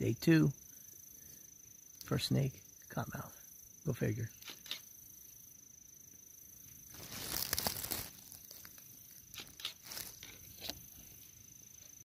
Day two. two, first snake, cottonmouth. Go figure.